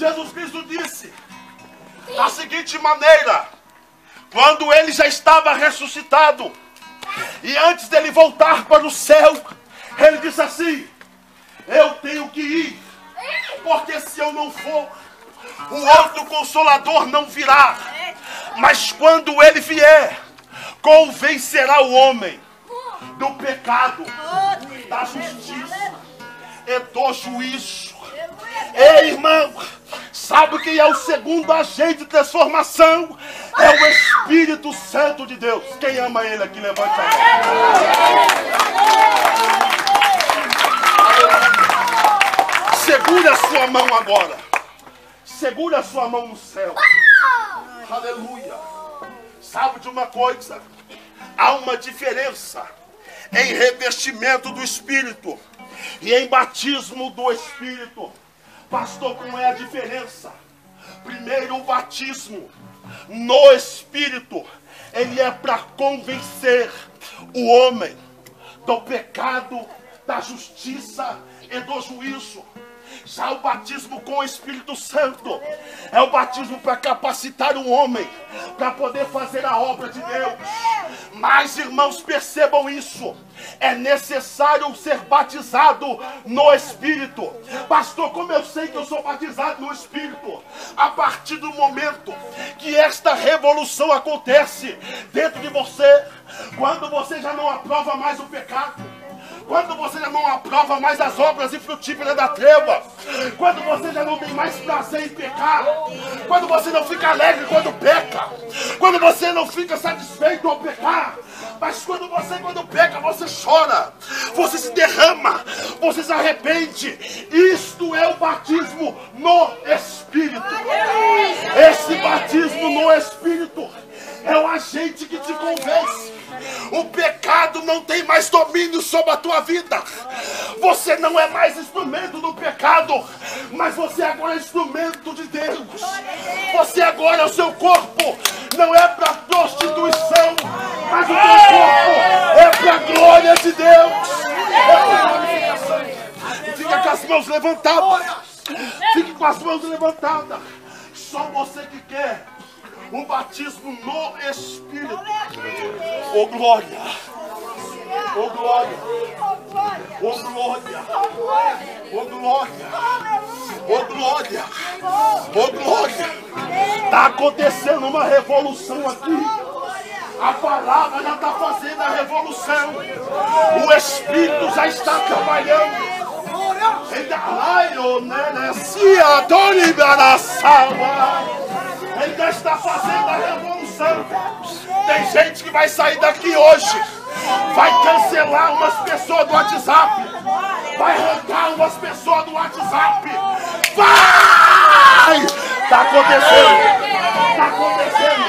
Jesus Cristo disse da seguinte maneira: quando ele já estava ressuscitado, e antes dele voltar para o céu, ele disse assim: Eu tenho que ir, porque se eu não for, o outro consolador não virá. Mas quando ele vier, convencerá o homem do pecado, da justiça e do juízo. Ei, irmão, sabe quem é o segundo agente de transformação? É o Espírito Santo de Deus. Quem ama ele aqui, levante a mão. Segure a sua mão agora. Segure a sua mão no céu. Aleluia. Sabe de uma coisa? Há uma diferença em revestimento do Espírito e em batismo do Espírito. Pastor, qual é a diferença? Primeiro, o batismo no Espírito, ele é para convencer o homem do pecado, da justiça e do juízo. Já o batismo com o Espírito Santo é o batismo para capacitar o homem para poder fazer a obra de Deus. Mas, irmãos, percebam isso. É necessário ser batizado no Espírito. Pastor, como eu sei que eu sou batizado no Espírito? A partir do momento que esta revolução acontece dentro de você, quando você já não aprova mais o pecado quando você já não aprova mais as obras infrutíferas da treva. Quando você já não tem mais prazer em pecar. Quando você não fica alegre quando peca. Quando você não fica satisfeito ao pecar. Mas quando você, quando peca, você chora. Você se derrama. Você se arrepende. Isto é o batismo no Espírito. Esse batismo no Espírito é o agente que te convence. O pecado não tem mais domínio sobre a tua vida. Você não é mais instrumento do pecado, mas você agora é instrumento de Deus. Você agora, o seu corpo não é para prostituição, mas o teu corpo é para a glória de Deus. Fica com as mãos levantadas. Fique com as mãos levantadas. Só você que quer o batismo no Espírito. Oh glória! Oh glória! Oh glória! Oh glória! Oh glória! Oh glória! Está acontecendo uma revolução aqui. A palavra já está fazendo a revolução. O Espírito já está trabalhando. Ele revolução. Tem gente que vai sair daqui hoje. Vai cancelar umas pessoas do WhatsApp. Vai arrancar umas pessoas do WhatsApp. Vai! Está acontecendo. Está acontecendo.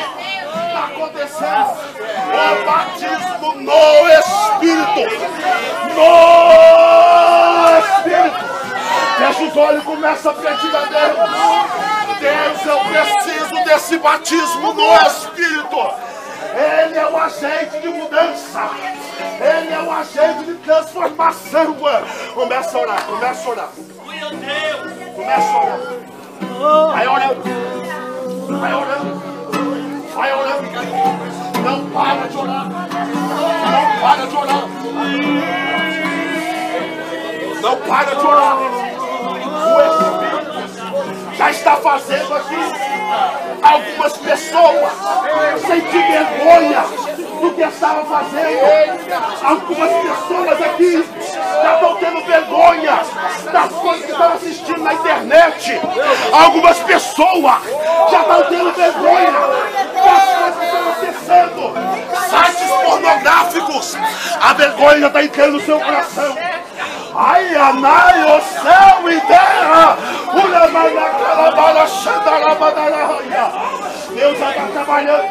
Está acontecendo. O batismo no Espírito. No Espírito. Fecha os olhos e começa a pedir a Deus. Deus, eu preciso desse batismo no Espírito. Ele é o agente de mudança. Ele é o agente de transformação. Começa a orar, começa a orar. Começa a orar. Vai orando. Vai orando. Vai orando. Não para de orar. Não para de orar. Não para de orar. Já está fazendo aqui algumas pessoas sentir vergonha do que estava fazendo. Algumas pessoas aqui já estão tendo vergonha das coisas que estão assistindo na internet. Algumas pessoas já estão tendo vergonha das coisas que estão acontecendo. Sites pornográficos. A vergonha está entrando no seu coração. Ai, anai, o céu e terra. Deus já está trabalhando. Deus já está trabalhando.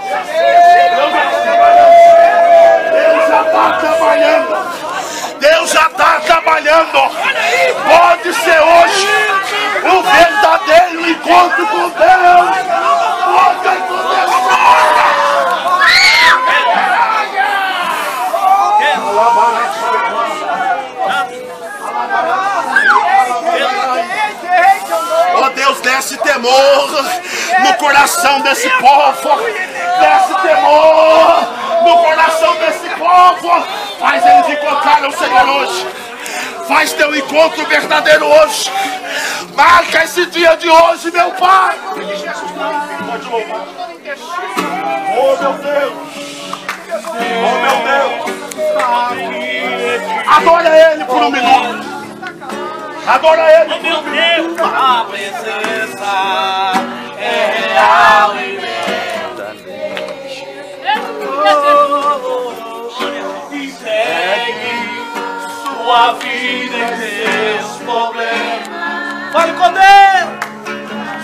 Deus já está trabalhando. Deus já está trabalhando. Pode ser hoje o verdadeiro encontro com Deus. Pode acontecer. Deus, desce temor. no coração desse povo. Desce temor no coração desse povo. Faz eles encontrarem o Senhor hoje. Faz teu encontro verdadeiro hoje. Marca esse dia de hoje, meu Pai. Pode louvar. Oh, meu Deus. Oh, meu Deus. Adora Ele por um minuto. Adora Ele. Oh, meu Deus, a presença é real e verdadeira. Oh, entregue sua vida em seus problemas. Fale com Deus.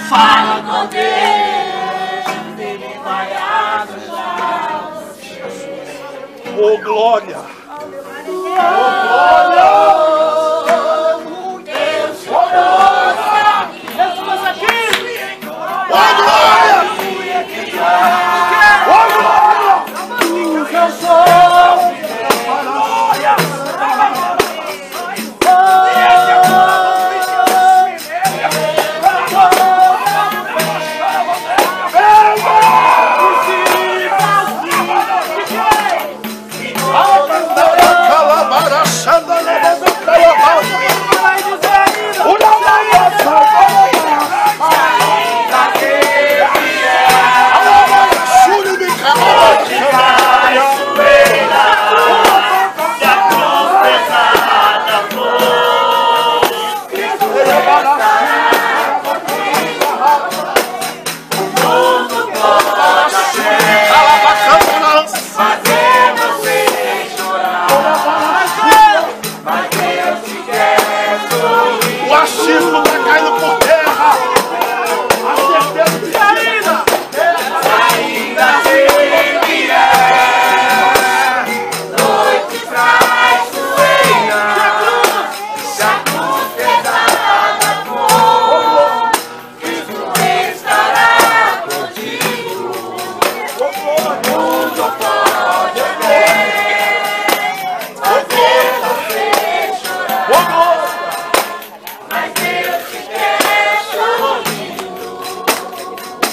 Fale com Deus. Ele vai ajudar. Oh, glória. Oh, glória.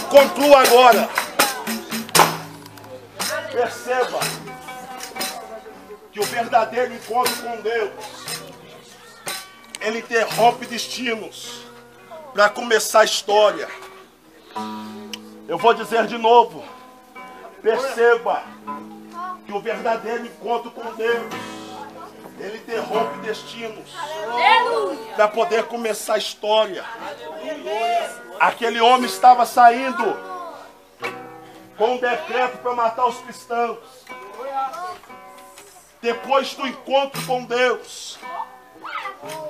Conclua agora. Perceba que o verdadeiro encontro com Deus ele interrompe destinos para começar a história. Eu vou dizer de novo. Perceba que o verdadeiro encontro com Deus ele interrompe destinos para poder começar a história. Aquele homem estava saindo com um decreto para matar os cristãos. Depois do encontro com Deus,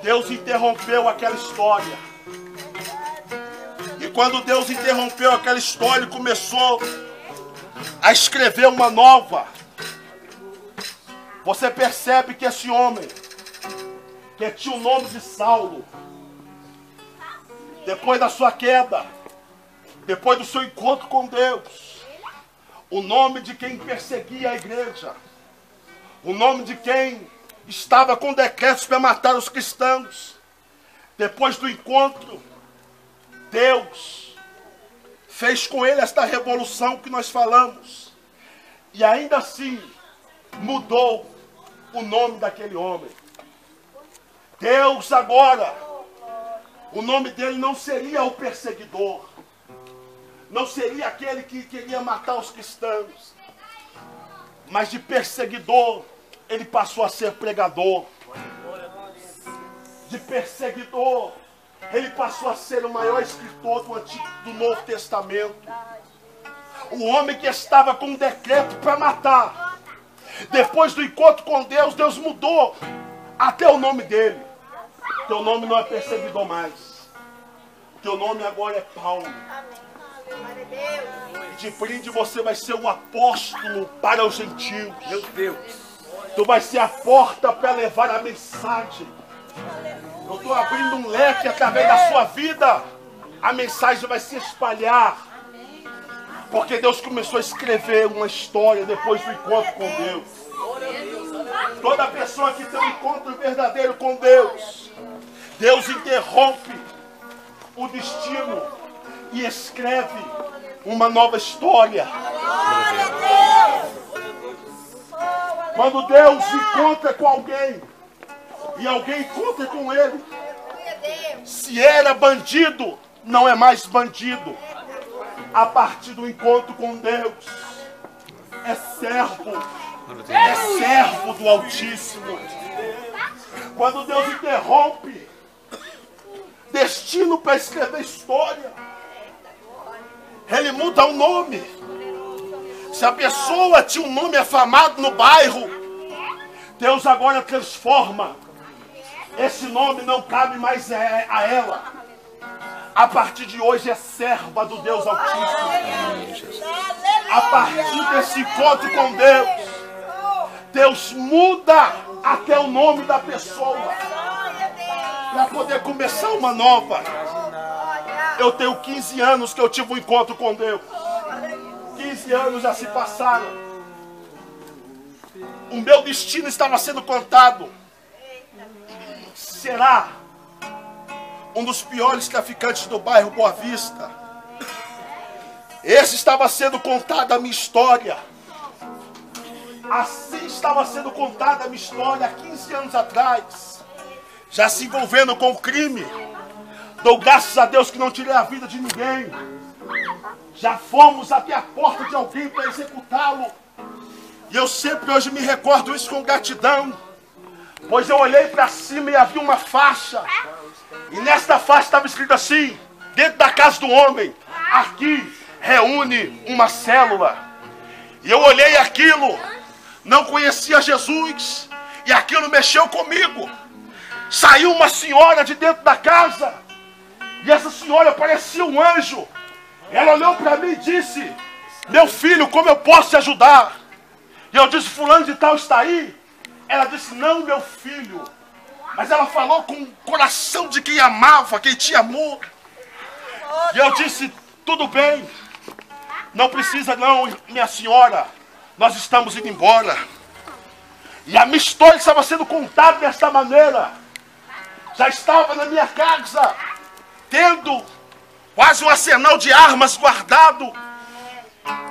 Deus interrompeu aquela história. E quando Deus interrompeu aquela história começou a escrever uma nova, você percebe que esse homem, que tinha o nome de Saulo, depois da sua queda, depois do seu encontro com Deus, o nome de quem perseguia a igreja, o nome de quem estava com decretos para matar os cristãos, depois do encontro, Deus fez com ele esta revolução que nós falamos, e ainda assim mudou o nome daquele homem. Deus agora, o nome dele não seria o perseguidor, não seria aquele que queria matar os cristãos, mas de perseguidor ele passou a ser pregador. De perseguidor ele passou a ser o maior escritor do, Antigo, do Novo Testamento. O homem que estava com um decreto para matar. Depois do encontro com Deus, Deus mudou até o nome dele. Teu nome não é perseguidor mais. Teu nome agora é Paulo. De brinde você vai ser um apóstolo para os gentios. Meu Deus. Tu vai ser a porta para levar a mensagem. Eu estou abrindo um leque através da sua vida. A mensagem vai se espalhar. Porque Deus começou a escrever uma história depois do encontro com Deus. Toda pessoa que tem um encontro verdadeiro com Deus, Deus interrompe o destino e escreve uma nova história. Quando Deus encontra com alguém e alguém encontra com ele, se era bandido, não é mais bandido. A partir do encontro com Deus, é servo, é servo do Altíssimo. Quando Deus interrompe destino para escrever história, Ele muda o nome. Se a pessoa tinha um nome afamado no bairro, Deus agora transforma. Esse nome não cabe mais a ela. A partir de hoje é serva do Deus Altíssimo. A partir desse encontro com Deus, Deus muda até o nome da pessoa para poder começar uma nova. Eu tenho 15 anos que eu tive um encontro com Deus. 15 anos já se passaram. O meu destino estava sendo contado. Será um dos piores traficantes do bairro Boa Vista. Esse estava sendo contada a minha história. Assim estava sendo contada a minha história há 15 anos atrás. Já se envolvendo com o crime. Dou graças a Deus que não tirei a vida de ninguém. Já fomos até a porta de alguém para executá-lo. E eu sempre hoje me recordo isso com gratidão. Pois eu olhei para cima e havia uma faixa. E nesta faixa estava escrito assim: dentro da casa do homem, aqui reúne uma célula. E eu olhei aquilo, não conhecia Jesus, e aquilo mexeu comigo. Saiu uma senhora de dentro da casa, e essa senhora parecia um anjo. Ela olhou para mim e disse: Meu filho, como eu posso te ajudar? E eu disse: Fulano de Tal está aí? Ela disse: Não, meu filho. Mas ela falou com o coração de quem amava, quem tinha amor. E eu disse: Tudo bem. Não precisa, não, minha senhora. Nós estamos indo embora. E a minha história estava sendo contada desta maneira. Já estava na minha casa, tendo quase um arsenal de armas guardado.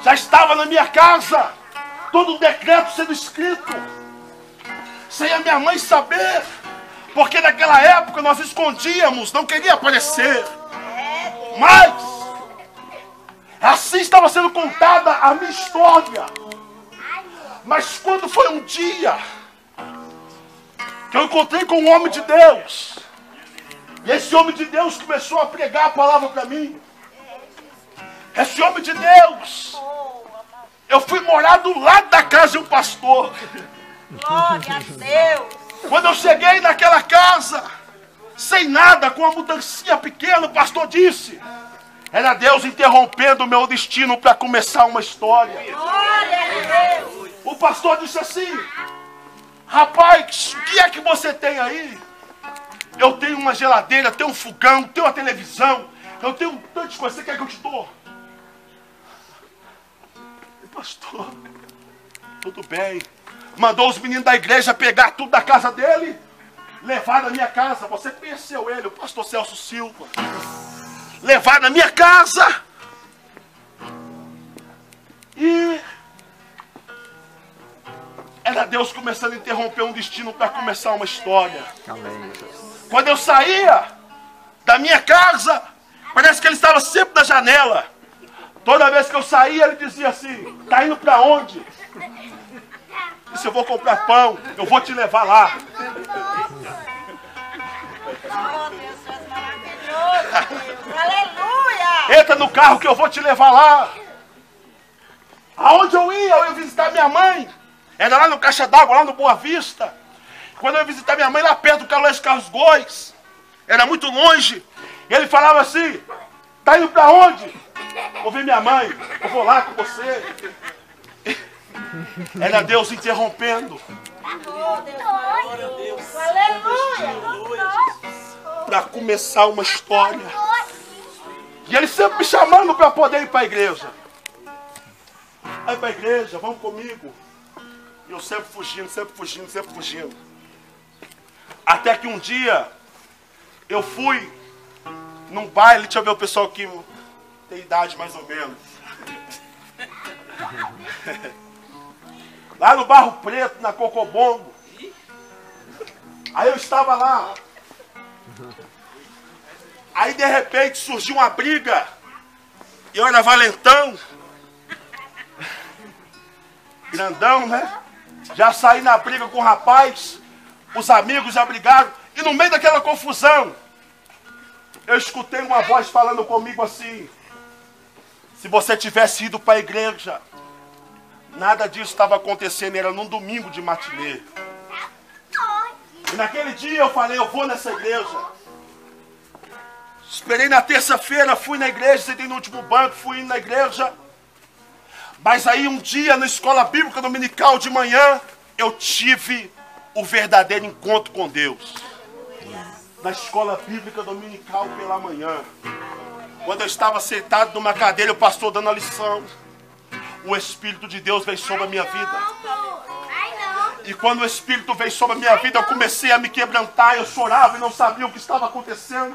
Já estava na minha casa, todo um decreto sendo escrito, sem a minha mãe saber, porque naquela época nós escondíamos, não queria aparecer. Mas, assim estava sendo contada a minha história. Mas quando foi um dia que eu encontrei com um homem de Deus, e esse homem de Deus começou a pregar a palavra para mim. Esse homem de Deus, eu fui morar do lado da casa de um pastor. Glória a Deus. Quando eu cheguei naquela casa, sem nada, com uma mudancinha pequena, o pastor disse: era Deus interrompendo o meu destino para começar uma história. O pastor disse assim: Rapaz, o que é que você tem aí? Eu tenho uma geladeira, tenho um fogão, tenho uma televisão, eu tenho tantas coisas. Você quer que eu te dou? Pastor, tudo bem. Mandou os meninos da igreja pegar tudo da casa dele, levar na minha casa. Você conheceu ele, o pastor Celso Silva. Levar na minha casa. E era Deus começando a interromper um destino para começar uma história. Amém. Quando eu saía da minha casa, parece que ele estava sempre na janela. Toda vez que eu saía, ele dizia assim: Tá indo para onde? Disse: Eu vou comprar pão, eu vou te levar lá. Oh. Aleluia. Entra no carro que eu vou te levar lá. Aonde eu ia? Eu ia visitar minha mãe. Era lá no Caixa d'Água, lá no Boa Vista. Quando eu ia visitar minha mãe lá perto do Carlos Carlos Góes, era muito longe. E ele falava assim: Tá indo para onde? Vou ver minha mãe, eu vou lá com você. Era Deus interrompendo para começar uma história. E ele sempre me chamando para poder ir para a igreja. Vai para a igreja, vamos comigo. E eu sempre fugindo, sempre fugindo, sempre fugindo. Até que um dia eu fui num baile, deixa eu ver o pessoal aqui. tem idade mais ou menos. Lá no Barro Preto, na Cocobongo. Aí eu estava lá. Aí de repente surgiu uma briga. Eu era valentão. Grandão, né? Já saí na briga com o rapaz. Os amigos já brigaram. E no meio daquela confusão, eu escutei uma voz falando comigo assim: se você tivesse ido para a igreja, nada disso estava acontecendo, era num domingo de matinê. E naquele dia eu falei: eu vou nessa igreja. Esperei na terça-feira, fui na igreja, sentei no último banco, fui na igreja. Mas aí um dia na escola bíblica dominical de manhã, eu tive o verdadeiro encontro com Deus na escola bíblica dominical pela manhã. Quando eu estava sentado numa cadeira, o pastor dando a lição, o Espírito de Deus veio sobre a minha vida. E quando o Espírito veio sobre a minha vida, eu comecei a me quebrantar, eu chorava e não sabia o que estava acontecendo.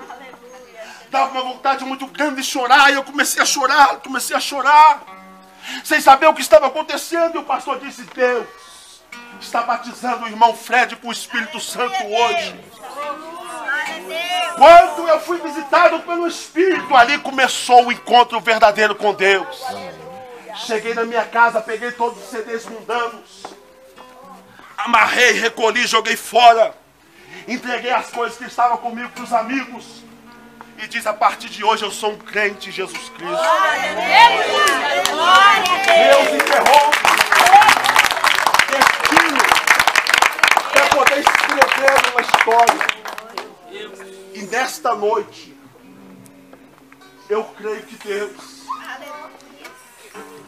Dava uma vontade muito grande de chorar, e eu comecei a chorar, comecei a chorar, sem saber o que estava acontecendo. E o pastor disse: Deus está batizando o irmão Fred com o Espírito Santo hoje. Quando eu fui visitado pelo Espírito, ali começou o encontro verdadeiro com Deus. Cheguei na minha casa, peguei todos os CDs mundanos, amarrei, recolhi, joguei fora, entreguei as coisas que estavam comigo para os amigos. E diz: a partir de hoje eu sou um crente em Jesus Cristo. Deus interrompe destino para poder escrever uma história. E nesta noite, eu creio que Deus,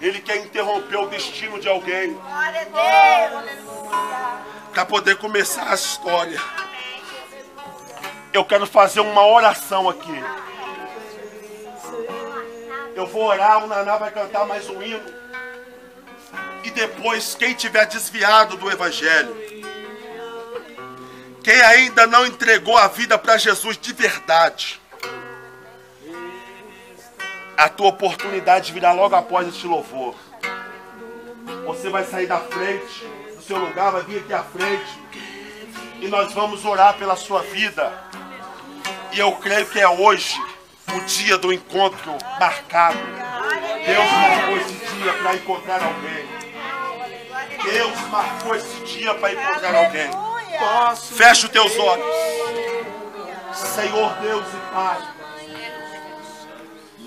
Ele quer interromper o destino de alguém para poder começar a história. Eu quero fazer uma oração aqui. Eu vou orar, o Naná vai cantar mais um hino. E depois, quem tiver desviado do Evangelho, quem ainda não entregou a vida para Jesus de verdade, a tua oportunidade virá logo após este louvor. Você vai sair da frente, do seu lugar, vai vir aqui à frente, e nós vamos orar pela sua vida. E eu creio que é hoje o dia do encontro marcado. Deus marcou esse dia para encontrar alguém. Deus marcou esse dia para encontrar alguém. Feche os teus olhos. Senhor Deus e Pai.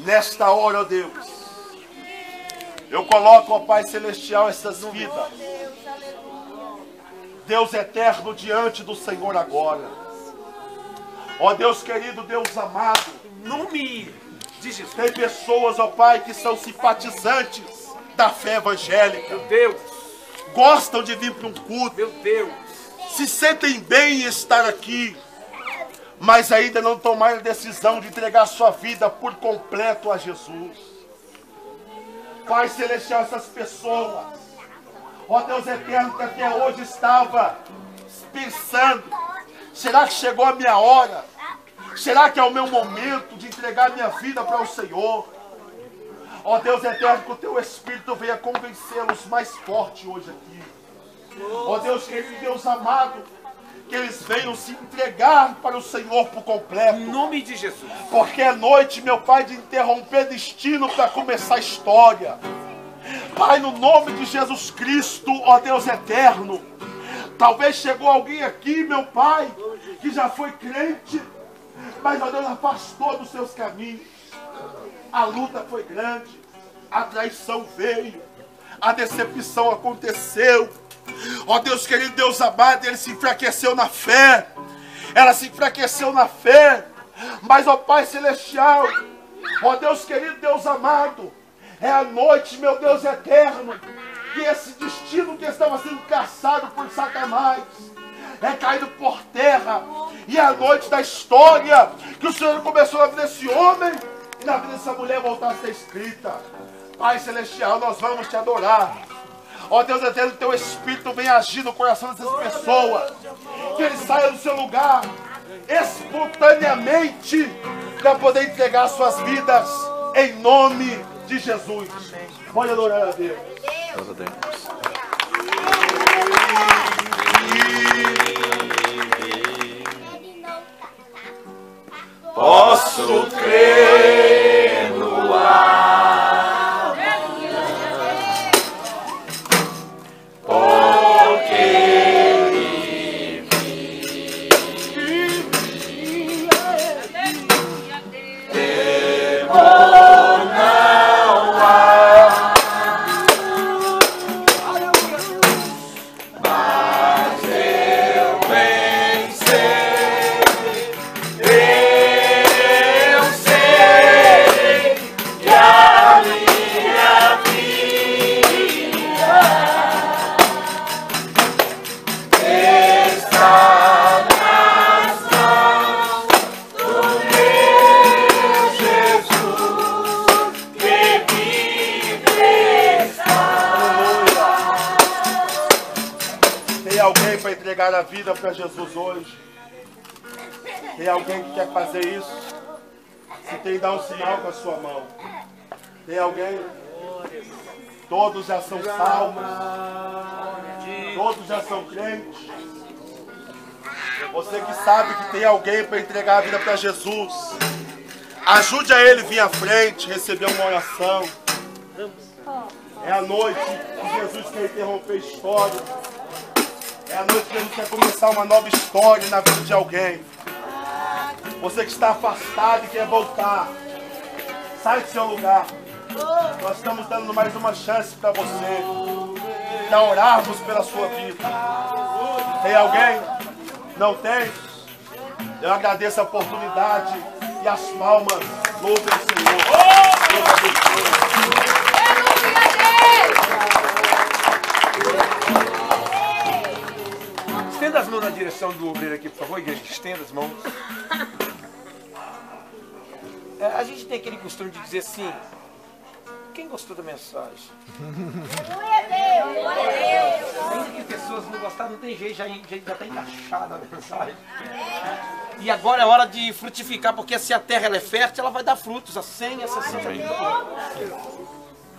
Nesta hora, ó Deus. Eu coloco, ó Pai Celestial, essas vidas. Deus eterno diante do Senhor agora. Ó Deus querido, Deus amado. Nome. Tem pessoas, ó Pai, que são simpatizantes da fé evangélica. Meu Deus. Gostam de vir para um culto. Meu Deus. Se sentem bem em estar aqui. Mas ainda não tomaram a decisão de entregar sua vida por completo a Jesus. Pai Celestial, essas pessoas. Ó Deus eterno, que até hoje estava pensando: será que chegou a minha hora? Será que é o meu momento de entregar minha vida para o Senhor? Ó Deus eterno, que o teu Espírito venha convencê-los mais forte hoje aqui. Ó Deus querido, Deus amado, que eles venham se entregar para o Senhor por completo. Em nome de Jesus. Porque é noite, meu Pai, de interromper destino para começar a história. Pai, no nome de Jesus Cristo, ó Deus eterno. Talvez chegou alguém aqui, meu Pai, que já foi crente, mas ó Deus afastou dos seus caminhos. A luta foi grande, a traição veio, a decepção aconteceu. Ó Deus querido, Deus amado, ele se enfraqueceu na fé. Ela se enfraqueceu na fé. Mas, ó Pai Celestial, ó Deus querido, Deus amado, é a noite, meu Deus eterno, que esse destino que estava sendo caçado por Satanás é caído por terra. E é a noite da história que o Senhor começou na vida desse homem e na vida dessa mulher voltar a ser escrita. Pai Celestial, nós vamos te adorar. Ó Deus eterno, teu Espírito vem agir no coração dessas pessoas. Que ele saia do seu lugar espontaneamente para poder entregar suas vidas Em nome de Jesus. Pode adorar a Deus. Posso crer no ar. Quer fazer isso? Se tem, dá um sinal com a sua mão. Tem alguém? Todos já são salvos. Todos já são crentes. Você que sabe que tem alguém para entregar a vida para Jesus. Ajude a ele vir à frente, receber uma oração. É a noite que Jesus quer interromper a história. É a noite que Jesus quer começar uma nova história na vida de alguém. Você que está afastado e quer voltar, sai do seu lugar. Nós estamos dando mais uma chance para você. Para orarmos pela sua vida. Tem alguém? Não tem? Eu agradeço a oportunidade e as palmas. Louve o Senhor. Deus abençoe. Estenda as mãos na direção do obreiro aqui, por favor, igreja. Estenda as mãos. É, a gente tem aquele costume de dizer assim. Quem gostou da mensagem? Ainda que pessoas não gostaram, não tem jeito, já, já está encaixada a mensagem. E agora é hora de frutificar, porque se a terra ela é fértil, ela vai dar frutos a 100 a 60 mil.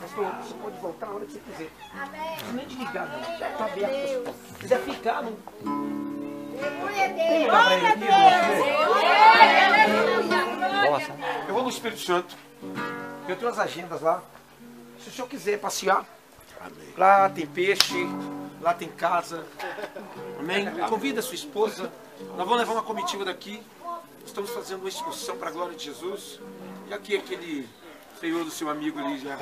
Pastor, você pode voltar a hora que você quiser. Não é desligar, não. Já está aberto. Se quiser ficar, não. Tem lugar pra ele aqui, Eu vou no Espírito Santo. Eu tenho as agendas lá. Se o senhor quiser passear, lá tem peixe, lá tem casa. Amém? Convida a sua esposa. Nós vamos levar uma comitiva daqui. Estamos fazendo uma excursão para a glória de Jesus. E aqui aquele senhor do seu amigo ali já.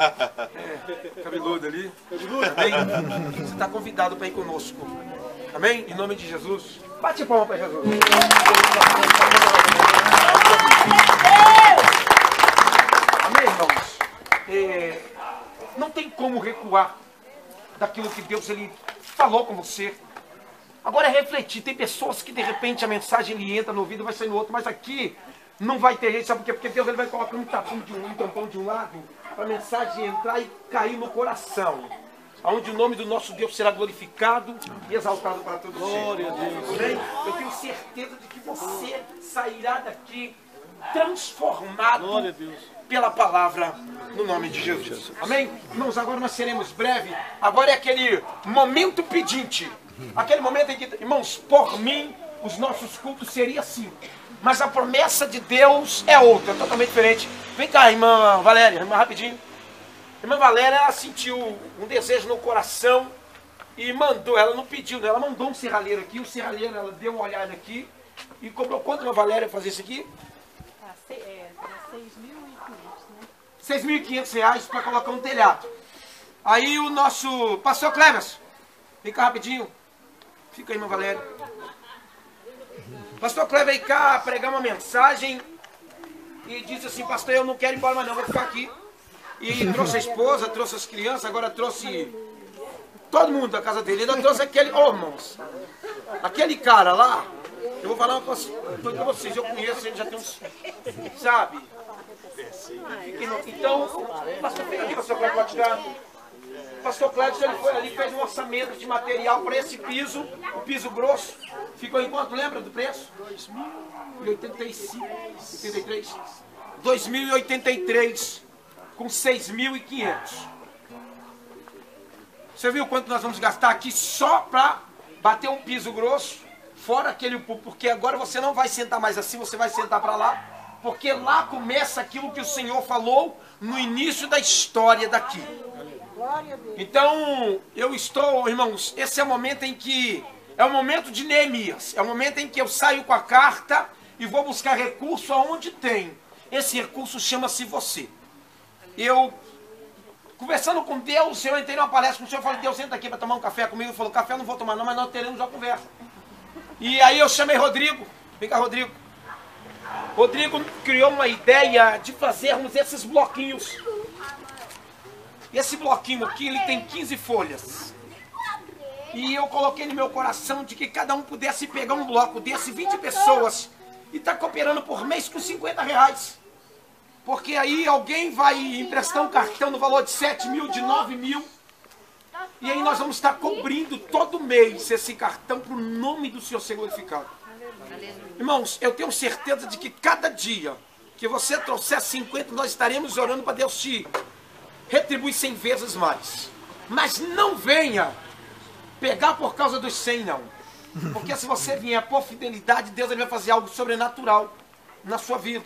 É, cabeludo ali. Amém? Você está convidado para ir conosco. Amém? Em nome de Jesus. Bate palma para Jesus. Amém, irmãos? É, não tem como recuar daquilo que Deus ele falou com você. Agora é refletir. Tem pessoas que de repente a mensagem ele entra no ouvido e vai sair no outro, mas aqui não vai ter jeito, sabe por quê? Porque Deus ele vai colocar um tapão de um, um tampão de um lado para a mensagem entrar e cair no coração. Onde o nome do nosso Deus será glorificado e exaltado para todos Glória a Deus. Eu tenho certeza de que você sairá daqui transformado pela palavra no nome de Jesus. Amém? Irmãos, agora nós seremos breve. Agora é aquele momento pedinte. Aquele momento em que, irmãos, por mim, os nossos cultos seriam assim. Mas a promessa de Deus é outra, totalmente diferente. Vem cá, irmã Valéria, irmã, rapidinho. Irmã Valéria, ela sentiu um desejo no coração e mandou, ela não pediu, né? ela mandou um serralheiro aqui, o serralheiro, ela deu uma olhada aqui e cobrou quanto, irmã Valéria, fazer isso aqui? É, é 6.500, né? 6.500 reais para colocar um telhado. Aí o nosso pastor Cleves, vem cá rapidinho. Fica aí, irmã Valéria. Pastor Cleves veio cá pregar uma mensagem e disse assim, pastor, eu não quero ir embora mais não, vou ficar aqui. E trouxe a esposa, trouxe as crianças, agora trouxe todo mundo da casa dele. Ainda trouxe aquele, ô irmãos, aquele cara lá, eu vou falar uma coisa pra vocês, eu conheço, ele já tem uns, sabe? Então, pastor, fica aqui, pastor pode ficar. Pastor Cléber, ele foi ali e fez um orçamento de material para esse piso, o piso grosso. Ficou em quanto, lembra do preço? 2.085, 83. 2.083 com 6.500. Você viu quanto nós vamos gastar aqui só para bater um piso grosso, fora aquele porque agora você não vai sentar mais assim, você vai sentar para lá, porque lá começa aquilo que o Senhor falou no início da história daqui. Então, eu estou, irmãos, esse é o momento em que é o momento de Neemias, é o momento em que eu saio com a carta e vou buscar recurso aonde tem. Esse recurso chama-se você. Eu conversando com Deus, eu entrei numa palestra com o senhor, falei, Deus, senta aqui para tomar um café comigo. Ele falou, café eu não vou tomar não, mas nós teremos uma conversa. E aí eu chamei Rodrigo, vem cá Rodrigo. Rodrigo criou uma ideia de fazermos esses bloquinhos. E esse bloquinho aqui, ele tem 15 folhas. E eu coloquei no meu coração de que cada um pudesse pegar um bloco desse, 20 pessoas, e tá cooperando por mês com 50 reais. Porque aí alguém vai emprestar um cartão no valor de 7 mil, de 9 mil. E aí nós vamos estar cobrindo todo mês esse cartão para o nome do Senhor ser glorificado. Irmãos, eu tenho certeza de que cada dia que você trouxer 50, nós estaremos orando para Deus te retribuir 100 vezes mais. Mas não venha pegar por causa dos 100, não. Porque se você vier por fidelidade, Deus ele vai fazer algo sobrenatural na sua vida.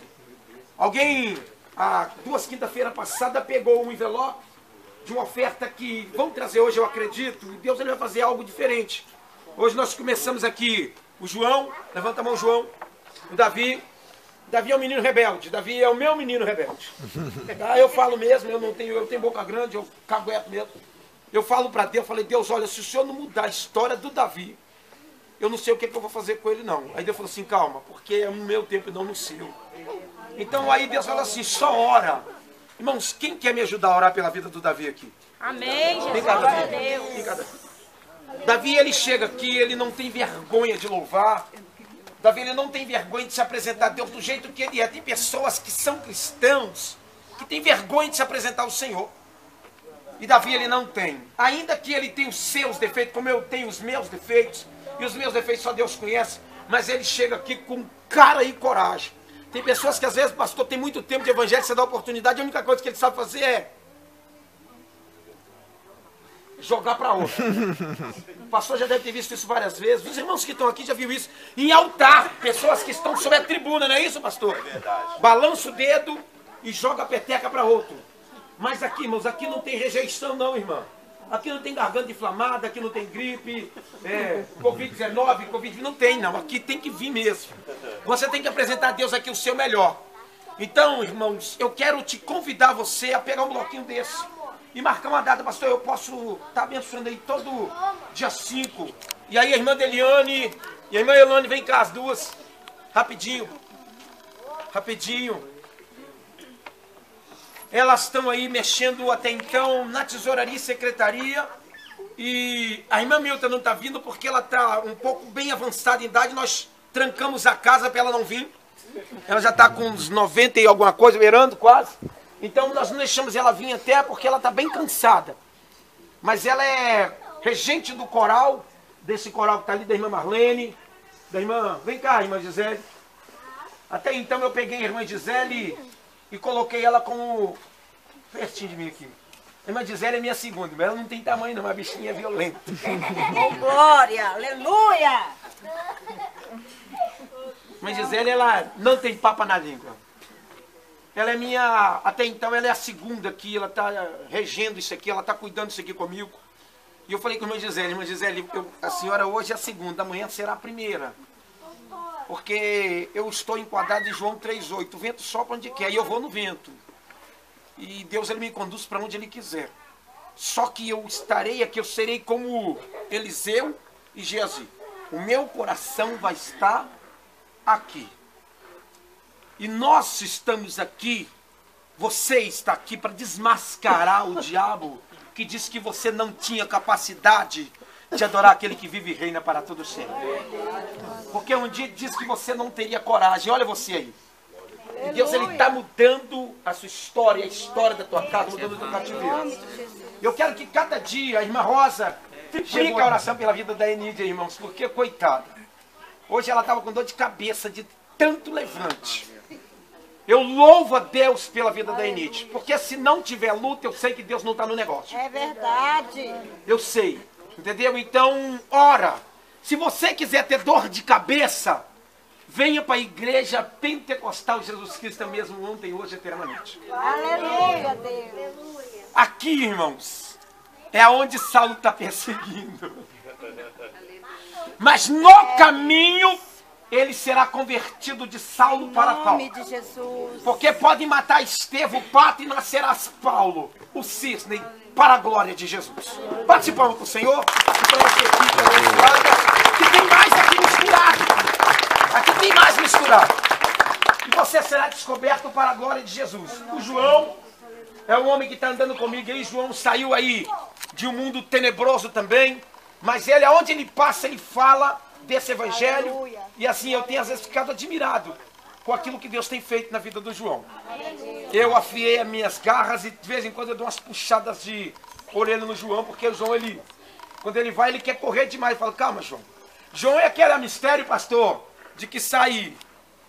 Alguém, há duas quinta-feira passada, pegou um envelope de uma oferta que vão trazer hoje, eu acredito, e Deus ele vai fazer algo diferente. Hoje nós começamos aqui, o João, levanta a mão, João, o Davi, Davi é um menino rebelde. Davi é o meu menino rebelde. Ah, eu falo mesmo, eu não tenho, eu tenho boca grande, eu cagueto mesmo. Eu falo para Deus, eu falei, Deus, olha, se o senhor não mudar a história do Davi, eu não sei o que, que eu vou fazer com ele, não. Aí Deus falou assim, calma, porque é no meu tempo e não no seu. Então aí Deus fala assim, só ora. Irmãos, quem quer me ajudar a orar pela vida do Davi aqui? Amém, Jesus. a Davi. Davi. Davi, ele chega aqui, ele não tem vergonha de louvar. Davi, ele não tem vergonha de se apresentar a Deus do jeito que ele é. Tem pessoas que são cristãos que têm vergonha de se apresentar ao Senhor. E Davi, ele não tem. Ainda que ele tenha os seus defeitos, como eu tenho os meus defeitos, e os meus defeitos só Deus conhece, mas ele chega aqui com cara e coragem. Tem pessoas que às vezes, pastor, tem muito tempo de evangelho, você dá oportunidade, a única coisa que ele sabe fazer é jogar para outra. O pastor já deve ter visto isso várias vezes. Os irmãos que estão aqui já viram isso. Em altar, pessoas que estão sobre a tribuna, não é isso, pastor? É verdade. Balança o dedo e joga a peteca para outro. Mas aqui, irmãos, aqui não tem rejeição, não, irmão. Aqui não tem garganta inflamada, aqui não tem gripe, é, Covid-19, Covid, não tem, não. Aqui tem que vir mesmo. Você tem que apresentar a Deus aqui o seu melhor. Então, irmãos, eu quero te convidar você a pegar um bloquinho desse e marcar uma data, pastor. Eu posso estar abençoando aí todo dia 5. E aí a irmã Deliane e a irmã Elane, vem cá as duas, rapidinho. Rapidinho. Elas estão aí mexendo até então na tesouraria e secretaria. E a irmã Milton não está vindo porque ela está um pouco bem avançada em idade. Nós trancamos a casa para ela não vir. Ela já está com uns 90 e alguma coisa, beirando quase. Então nós não deixamos ela vir até porque ela está bem cansada. Mas ela é regente do coral, desse coral que está ali, da irmã Marlene, da irmã. Vem cá, irmã Gisele. Até então eu peguei a irmã Gisele e coloquei ela como pertinho de mim aqui. A irmã Gisele é minha segunda, mas ela não tem tamanho não, mas a bichinha é violenta. Oh, glória, aleluia. Mas Gisele, ela não tem papa na língua. Ela é minha, até então ela é a segunda aqui, ela está regendo isso aqui, ela está cuidando disso aqui comigo. E eu falei com a irmã Gisele, irmã Gisele, eu- a senhora hoje é a segunda, amanhã será a primeira. Porque eu estou enquadrado em João 3,8. O vento sopra onde quer e eu vou no vento. E Deus ele me conduz para onde ele quiser. Só que eu estarei aqui, eu serei como Eliseu e Geazi. O meu coração vai estar aqui. E nós estamos aqui, você está aqui para desmascarar o diabo que disse que você não tinha capacidade de adorar aquele que vive e reina para todo sempre. Porque um dia disse que você não teria coragem. Olha você aí. E Deus ele está mudando a sua história, a história da tua casa, mudando o teu cativeiro. Eu quero que cada dia a irmã Rosa triplique a oração pela vida da Enídia, irmãos, porque coitada. Hoje ela estava com dor de cabeça de tanto levante. Eu louvo a Deus pela vida da Enid, porque se não tiver luta, eu sei que Deus não está no negócio. É verdade. Eu sei, entendeu? Então, ora, se você quiser ter dor de cabeça, venha para a igreja pentecostal Jesus Cristo mesmo ontem, hoje, eternamente. Aleluia, Deus. Aqui, irmãos, é aonde Saulo está perseguindo. Mas no caminho, ele será convertido de Saulo para Em Paulo. nome de Jesus. Porque podem matar Estevão, Pato e nascerás Paulo, o cisne, para a glória de Jesus. Palma para o Senhor, que tem mais aqui misturado. Aqui tem mais misturado. E você será descoberto para a glória de Jesus. O João é o homem que está andando comigo aí. João saiu aí de um mundo tenebroso também. Mas ele, aonde ele passa, ele fala desse evangelho. Aleluia. E assim, eu tenho às vezes ficado admirado com aquilo que Deus tem feito na vida do João. Eu afiei as minhas garras e de vez em quando eu dou umas puxadas de orelha no João, porque o João, ele, quando ele vai, ele quer correr demais. Eu falo, calma, João. João é aquele mistério, pastor, de que sai,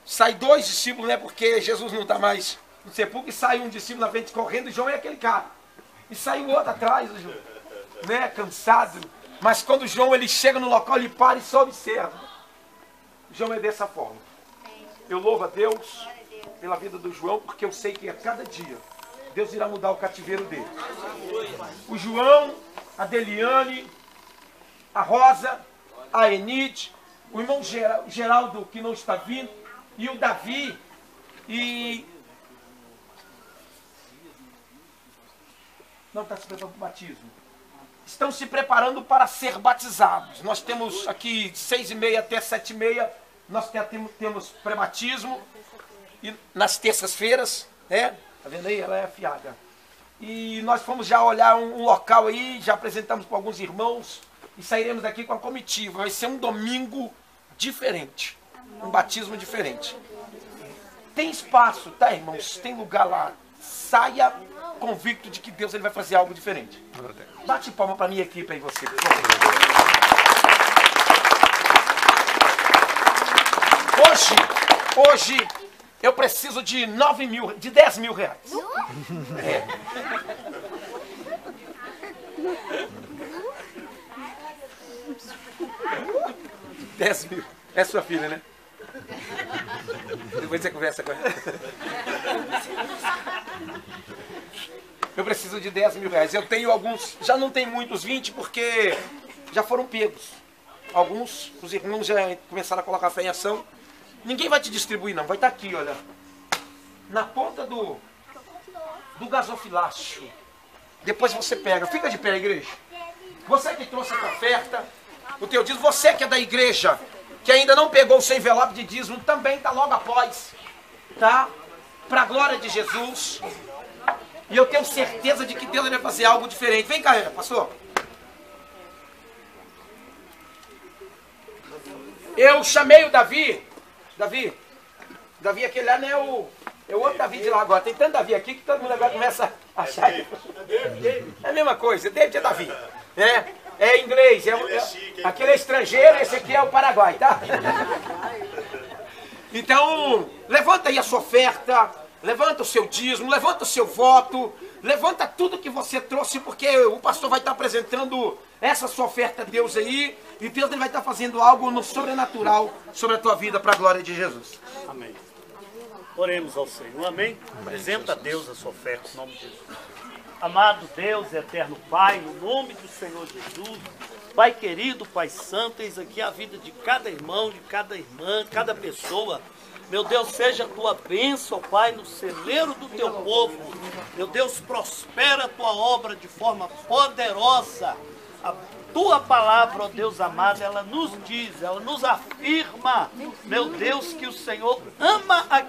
sai dois discípulos, né? Porque Jesus não está mais no sepulcro, e sai um discípulo na frente correndo, e João é aquele cara. E sai o outro atrás, João, né? Cansado. Mas quando João ele chega no local, ele para e só observa. João é dessa forma. Eu louvo a Deus pela vida do João, porque eu sei que a cada dia Deus irá mudar o cativeiro dele. O João, a Deliane, a Rosa, a Enid, o irmão Gera- Geraldo, que não está vindo, e o Davi, e. Não está se preparando para o batismo. Estão se preparando para ser batizados. Nós temos aqui seis e meia até sete e meia, nós te- temos, temos pré-batismo, e nas terças-feiras, né? Tá vendo aí? Ela é afiada. E nós fomos já olhar um, um local aí, já apresentamos para alguns irmãos e sairemos daqui com a comitiva. Vai ser um domingo diferente, um batismo diferente. Tem espaço, tá, irmãos? Tem lugar lá. Saia convicto de que Deus ele vai fazer algo diferente. Bate palma para minha equipe aí, você. Hoje, hoje, eu preciso de 9 mil, de 10 mil reais. É. Dez mil. É sua filha, né? Depois você conversa com ela. Eu preciso de 10 mil reais. Eu tenho alguns, já não tem muitos 20 porque já foram pegos. Alguns, os irmãos já começaram a colocar fé em ação. Ninguém vai te distribuir, não. Vai estar aqui, olha. Na ponta do, do gasofilácio. Depois você pega. Fica de pé, igreja. Você que trouxe a oferta, o teu dízimo, você que é da igreja, que ainda não pegou o seu envelope de dízimo, também está logo após. Tá? Para a glória de Jesus. E eu tenho certeza de que Deus vai fazer algo diferente. Vem cá, pastor. Eu chamei o Davi. Davi. Davi, aquele lá não é o. É o outro Davi de lá agora. Tem tanto Davi aqui que todo mundo agora começa a achar. É a mesma coisa. David é Davi. É, é inglês. É, é- aquele é estrangeiro, esse aqui é o Paraguai, tá? Então, levanta aí a sua oferta, levanta o seu dízimo, levanta o seu voto, levanta tudo que você trouxe, porque o pastor vai estar apresentando essa sua oferta a Deus aí, e Deus ele vai estar fazendo algo no sobrenatural sobre a tua vida para a glória de Jesus. Amém. Oremos ao Senhor. Amém. Apresenta a Deus a sua oferta em nome de Jesus. Amado Deus, eterno Pai, no nome do Senhor Jesus, Pai querido, Pai santo, eis aqui a vida de cada irmão, de cada irmã, cada pessoa. Meu Deus, seja a tua bênção, Pai, no celeiro do teu povo. Meu Deus, prospera a tua obra de forma poderosa. A tua palavra, ó Deus amado, ela nos diz, ela nos afirma, meu Deus, que o Senhor ama a